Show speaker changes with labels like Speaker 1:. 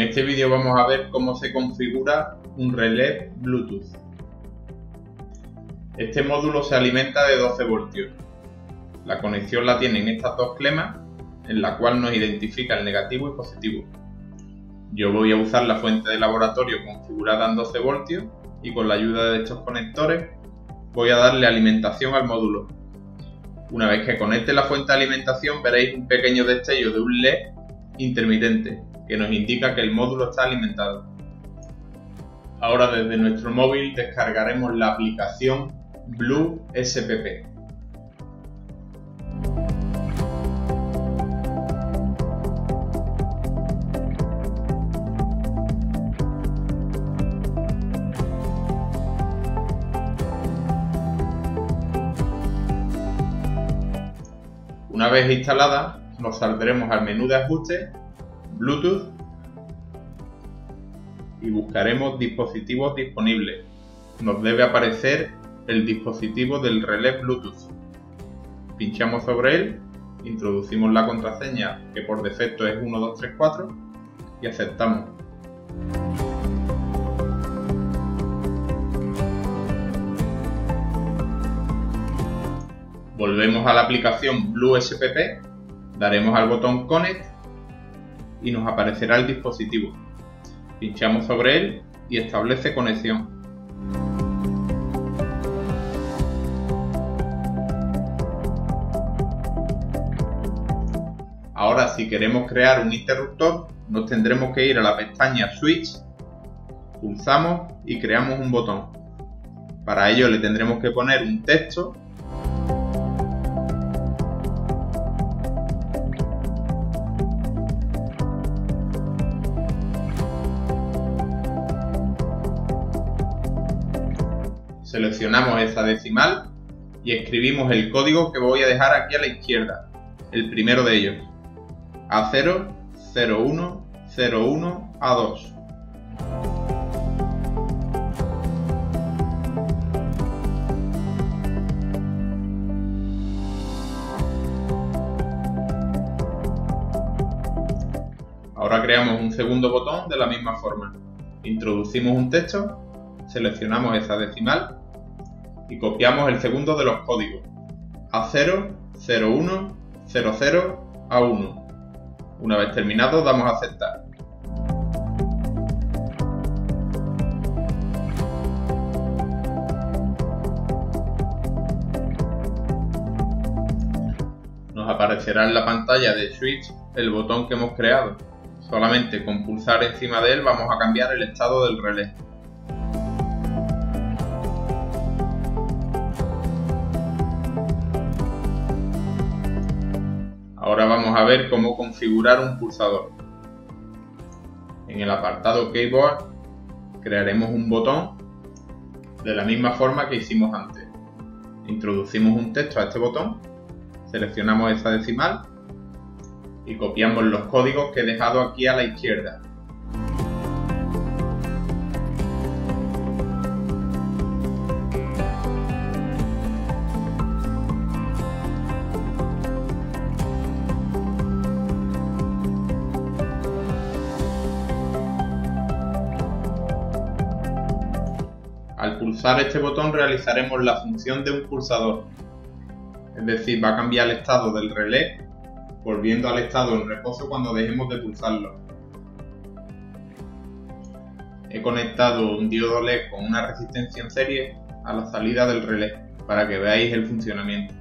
Speaker 1: este vídeo vamos a ver cómo se configura un relé Bluetooth. Este módulo se alimenta de 12 voltios. La conexión la tienen estas dos clemas, en la cual nos identifica el negativo y positivo. Yo voy a usar la fuente de laboratorio configurada en 12 voltios y con la ayuda de estos conectores voy a darle alimentación al módulo. Una vez que conecte la fuente de alimentación veréis un pequeño destello de un LED intermitente que nos indica que el módulo está alimentado. Ahora desde nuestro móvil descargaremos la aplicación Blue SPP. Una vez instalada, nos saldremos al menú de ajuste, Bluetooth y buscaremos dispositivos disponibles. Nos debe aparecer el dispositivo del relé Bluetooth. Pinchamos sobre él, introducimos la contraseña que por defecto es 1234 y aceptamos. Volvemos a la aplicación Blue SPP, daremos al botón Connect y nos aparecerá el dispositivo. Pinchamos sobre él y establece conexión. Ahora si queremos crear un interruptor, nos tendremos que ir a la pestaña Switch, pulsamos y creamos un botón. Para ello le tendremos que poner un texto seleccionamos esa decimal y escribimos el código que voy a dejar aquí a la izquierda, el primero de ellos, A0, 01, 01, A2. Ahora creamos un segundo botón de la misma forma. Introducimos un texto, seleccionamos esa decimal y copiamos el segundo de los códigos A0, 01, 00, A1. Una vez terminado damos a aceptar. Nos aparecerá en la pantalla de Switch el botón que hemos creado. Solamente con pulsar encima de él vamos a cambiar el estado del relé. Ahora vamos a ver cómo configurar un pulsador. En el apartado Keyboard crearemos un botón de la misma forma que hicimos antes. Introducimos un texto a este botón, seleccionamos esa decimal y copiamos los códigos que he dejado aquí a la izquierda. Al pulsar este botón realizaremos la función de un pulsador, es decir, va a cambiar el estado del relé, volviendo al estado en reposo cuando dejemos de pulsarlo. He conectado un diodo LED con una resistencia en serie a la salida del relé para que veáis el funcionamiento.